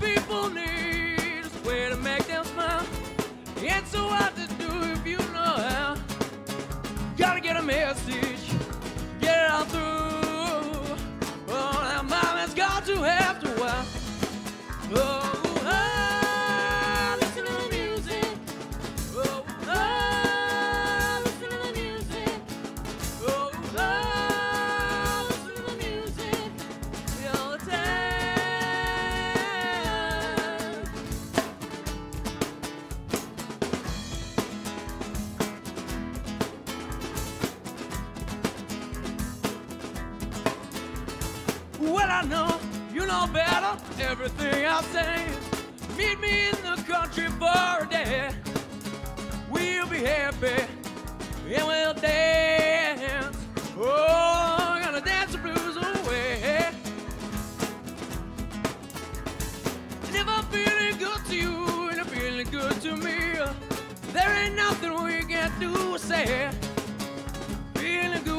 people need is a way to make them smile. It's so hard to do if you know how. Gotta get a message, get it all through. Oh, that mama's got to have to while. Oh. Well, I know you know better. Everything I say. Meet me in the country for a day. We'll be happy and we'll dance. Oh, gonna dance the blues away. And if I'm feeling good to you and you're feeling good to me, there ain't nothing we can do. Say, feeling good,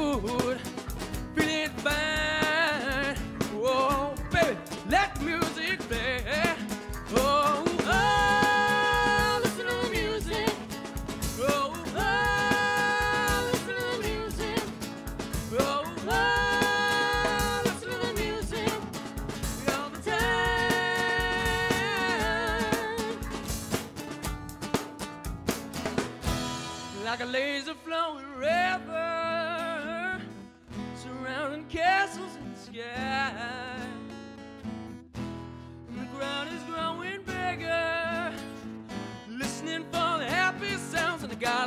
like a laser flowing river, surrounding castles in the sky. And the ground is growing bigger, listening for the happy sounds, and the guy